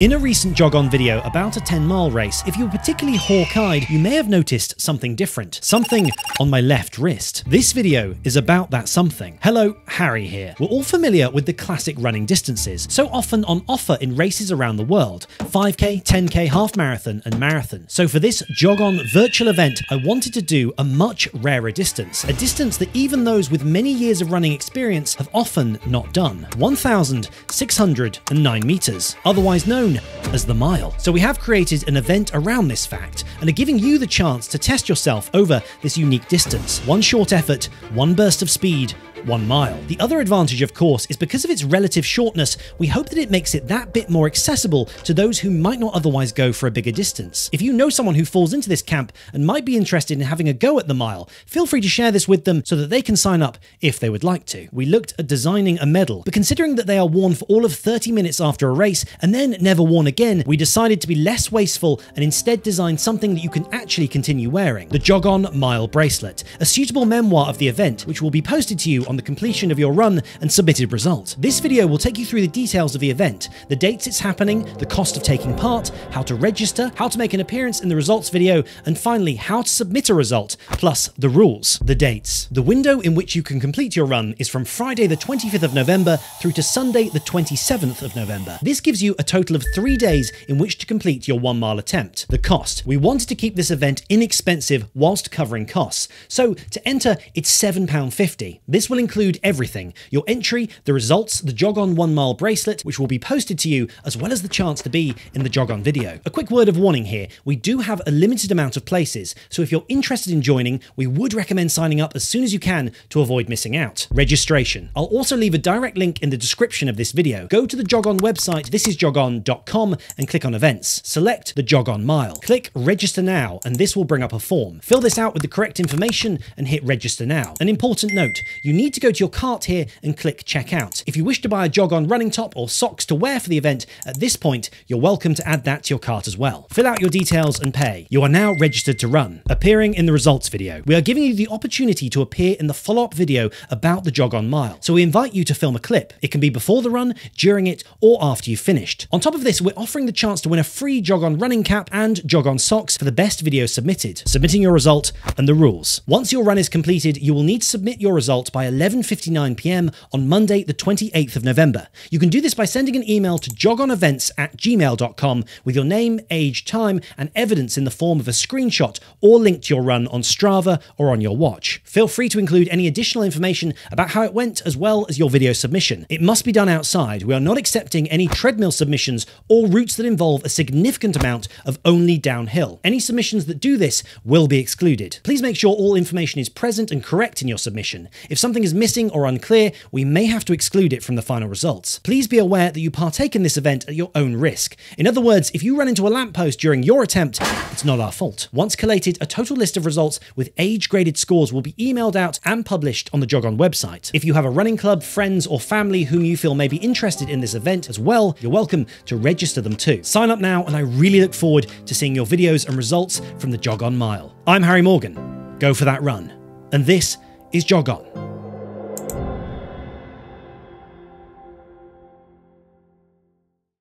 In a recent jog on video about a 10 mile race, if you were particularly hawk eyed, you may have noticed something different. Something on my left wrist. This video is about that something. Hello, Harry here. We're all familiar with the classic running distances, so often on offer in races around the world 5k, 10k, half marathon, and marathon. So for this jog on virtual event, I wanted to do a much rarer distance, a distance that even those with many years of running experience have often not done 1,609 meters, otherwise known known as the mile. So we have created an event around this fact and are giving you the chance to test yourself over this unique distance. One short effort, one burst of speed, one mile. The other advantage, of course, is because of its relative shortness, we hope that it makes it that bit more accessible to those who might not otherwise go for a bigger distance. If you know someone who falls into this camp and might be interested in having a go at the mile, feel free to share this with them so that they can sign up if they would like to. We looked at designing a medal, but considering that they are worn for all of 30 minutes after a race and then never worn again, we decided to be less wasteful and instead design something that you can actually continue wearing. The Jog On Mile Bracelet, a suitable memoir of the event, which will be posted to you on the completion of your run and submitted result. This video will take you through the details of the event, the dates it's happening, the cost of taking part, how to register, how to make an appearance in the results video, and finally how to submit a result, plus the rules. The dates. The window in which you can complete your run is from Friday the 25th of November through to Sunday the 27th of November. This gives you a total of three days in which to complete your one mile attempt. The cost. We wanted to keep this event inexpensive whilst covering costs. So to enter, it's £7.50. This will will include everything your entry, the results, the Jog On one mile bracelet, which will be posted to you, as well as the chance to be in the Jog On video. A quick word of warning here we do have a limited amount of places, so if you're interested in joining, we would recommend signing up as soon as you can to avoid missing out. Registration. I'll also leave a direct link in the description of this video. Go to the Jog On website, thisisjogon.com, and click on events. Select the Jog On mile. Click register now, and this will bring up a form. Fill this out with the correct information and hit register now. An important note you need need to go to your cart here and click checkout. If you wish to buy a jog on running top or socks to wear for the event, at this point, you're welcome to add that to your cart as well. Fill out your details and pay. You are now registered to run. Appearing in the results video. We are giving you the opportunity to appear in the follow-up video about the jog on mile. So we invite you to film a clip. It can be before the run, during it, or after you've finished. On top of this, we're offering the chance to win a free jog on running cap and jog on socks for the best video submitted. Submitting your result and the rules. Once your run is completed, you will need to submit your result by 11.59 pm on Monday, the 28th of November. You can do this by sending an email to jogonevents at gmail.com with your name, age, time, and evidence in the form of a screenshot or link to your run on Strava or on your watch. Feel free to include any additional information about how it went as well as your video submission. It must be done outside. We are not accepting any treadmill submissions or routes that involve a significant amount of only downhill. Any submissions that do this will be excluded. Please make sure all information is present and correct in your submission. If something is missing or unclear, we may have to exclude it from the final results. Please be aware that you partake in this event at your own risk. In other words, if you run into a lamppost during your attempt, it's not our fault. Once collated, a total list of results with age-graded scores will be emailed out and published on the Jog On website. If you have a running club, friends, or family whom you feel may be interested in this event as well, you're welcome to register them too. Sign up now, and I really look forward to seeing your videos and results from the Jog On Mile. I'm Harry Morgan. Go for that run. And this is Jog On.